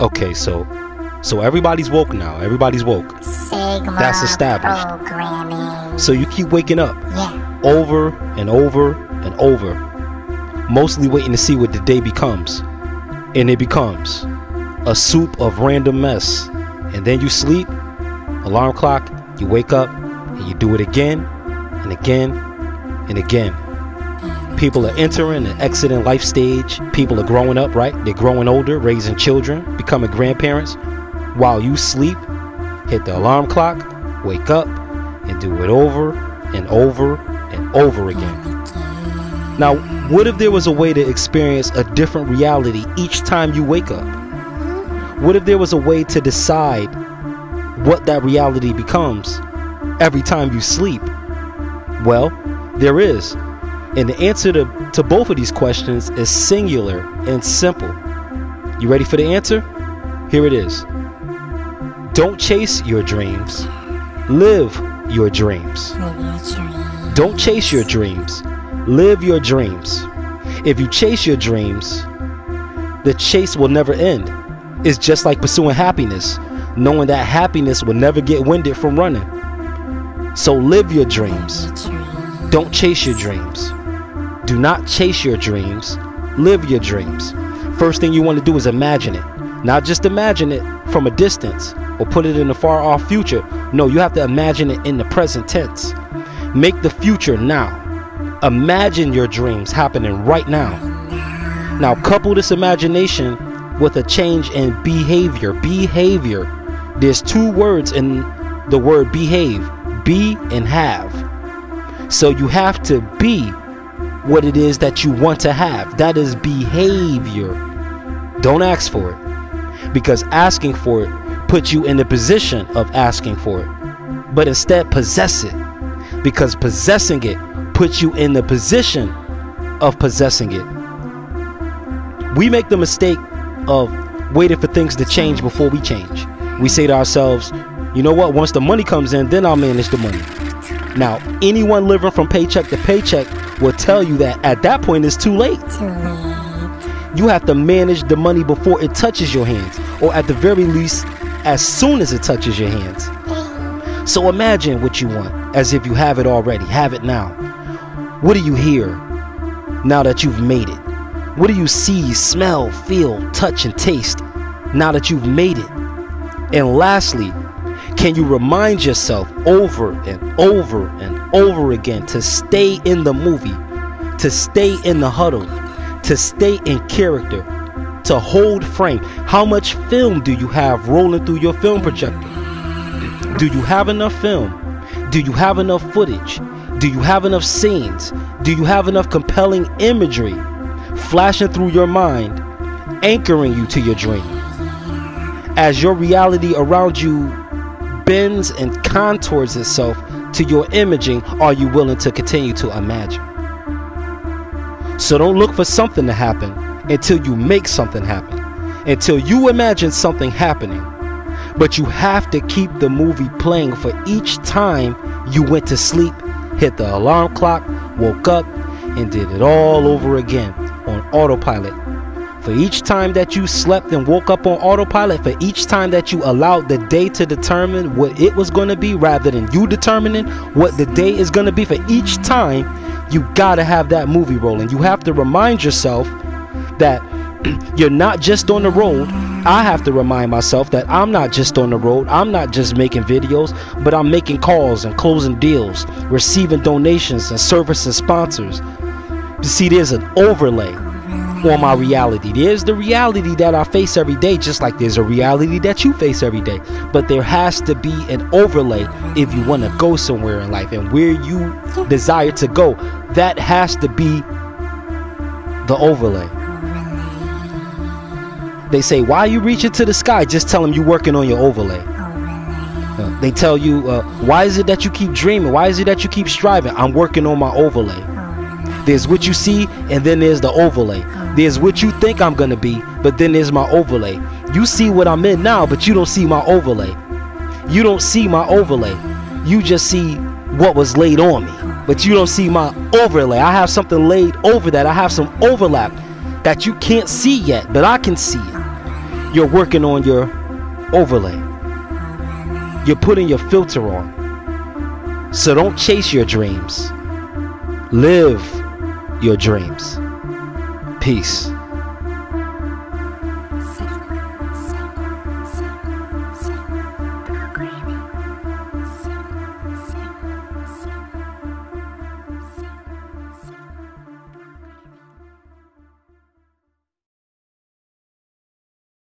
Okay, so so everybody's woke now. Everybody's woke. Sigma That's established. programming. So you keep waking up Yeah. over and over and over, mostly waiting to see what the day becomes. And it becomes a soup of random mess. And then you sleep, alarm clock, you wake up, and you do it again and again and again. People are entering and exiting life stage. People are growing up, right? They're growing older, raising children, becoming grandparents. While you sleep, hit the alarm clock, wake up, and do it over and over and over again. Now, what if there was a way to experience a different reality each time you wake up? What if there was a way to decide what that reality becomes every time you sleep? Well, there is. And the answer to, to both of these questions is singular and simple. You ready for the answer? Here it is. Don't chase your dreams, live your dreams. Don't chase your dreams. Live your dreams. If you chase your dreams, the chase will never end. It's just like pursuing happiness, knowing that happiness will never get winded from running. So live your dreams. Don't chase your dreams. Do not chase your dreams. Live your dreams. First thing you want to do is imagine it. Not just imagine it from a distance or put it in the far off future. No, you have to imagine it in the present tense. Make the future now. Imagine your dreams happening right now. Now, couple this imagination with a change in behavior. Behavior. There's two words in the word behave be and have. So you have to be what it is that you want to have. That is behavior. Don't ask for it. Because asking for it puts you in the position of asking for it. But instead, possess it. Because possessing it puts you in the position of possessing it. We make the mistake of waiting for things to change before we change. We say to ourselves, you know what, once the money comes in, then I'll manage the money. Now, anyone living from paycheck to paycheck will tell you that at that point it's too late. Too late. You have to manage the money before it touches your hands, or at the very least, as soon as it touches your hands. So imagine what you want as if you have it already. Have it now. What do you hear now that you've made it? What do you see, smell, feel, touch, and taste now that you've made it? And lastly, can you remind yourself over and over and over again to stay in the movie, to stay in the huddle, to stay in character, to hold frame? How much film do you have rolling through your film projector? Do you have enough film? Do you have enough footage? Do you have enough scenes? Do you have enough compelling imagery flashing through your mind, anchoring you to your dream? As your reality around you bends and contours itself to your imaging, are you willing to continue to imagine? So don't look for something to happen until you make something happen, until you imagine something happening. But you have to keep the movie playing for each time you went to sleep, hit the alarm clock, woke up, and did it all over again on autopilot. For each time that you slept and woke up on autopilot, for each time that you allowed the day to determine what it was going to be rather than you determining what the day is going to be, for each time, you got to have that movie rolling. You have to remind yourself that you're not just on the road. I have to remind myself that I'm not just on the road. I'm not just making videos, but I'm making calls and closing deals, receiving donations and servicing sponsors. You see, there's an overlay on my reality. There's the reality that I face every day, just like there's a reality that you face every day. But there has to be an overlay if you want to go somewhere in life and where you desire to go. That has to be the overlay. They say, Why are you reaching to the sky? Just tell them you're working on your overlay. Uh, they tell you, uh, Why is it that you keep dreaming? Why is it that you keep striving? I'm working on my overlay. There's what you see, and then there's the overlay. There's what you think I'm gonna be, but then there's my overlay. You see what I'm in now, but you don't see my overlay. You don't see my overlay. You just see what was laid on me, but you don't see my overlay. I have something laid over that. I have some overlap that you can't see yet, but I can see it. You're working on your overlay. You're putting your filter on. So don't chase your dreams. Live your dreams. Peace.